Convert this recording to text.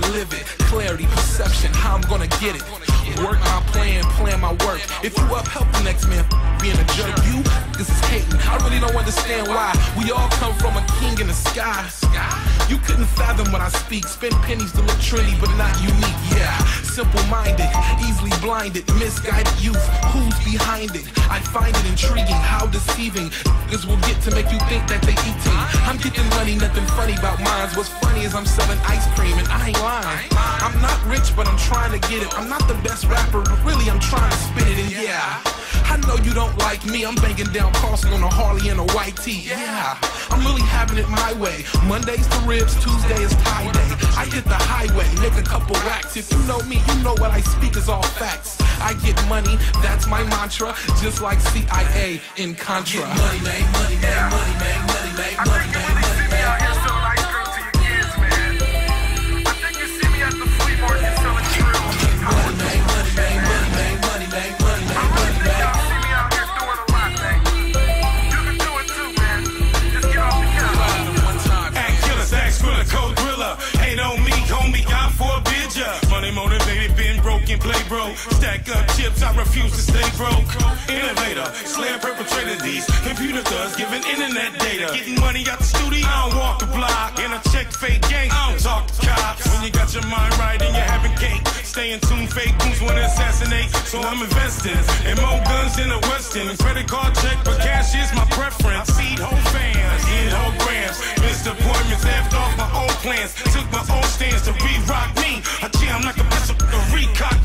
gonna live it. Clarity, perception, how I'm gonna get it. Work my plan, plan my work. If you up, help the next man being a jerk. You, this is hating. I really don't understand why. We all come from a king in the sky. You couldn't fathom what I speak. Spend pennies to look trendy, but not unique. Yeah simple-minded, easily blinded, misguided youth. Who's behind it? I find it intriguing how deceiving this will get to make you think that they eating. I'm getting money, nothing funny about mine. What's funny is I'm selling ice cream and I ain't lying. I'm not rich, but I'm trying to get it. I'm not the best rapper, but really I'm trying to spit it. And yeah. I know you don't like me. I'm banging down Carson on a Harley and a white tee. Yeah, I'm really having it my way. Monday's the ribs, Tuesday is tie day. I hit the highway, make a couple racks. If you know me, you know what I speak is all facts. I get money, that's my mantra. Just like CIA in Contra. Get money, make money, make money, make money, make Stack up chips, I refuse to stay broke. Innovator, slayer perpetrator, these computer thugs giving internet data. Getting money out the studio, I don't walk the block. And fake goons wanna assassinate. So I'm investing in more guns than the Western. Credit card check, but cash is my preference. I Feed whole fans, get whole grams. Missed appointments, left off my own plans. Took my own stance to re-rock me. I jam like a pistol to recock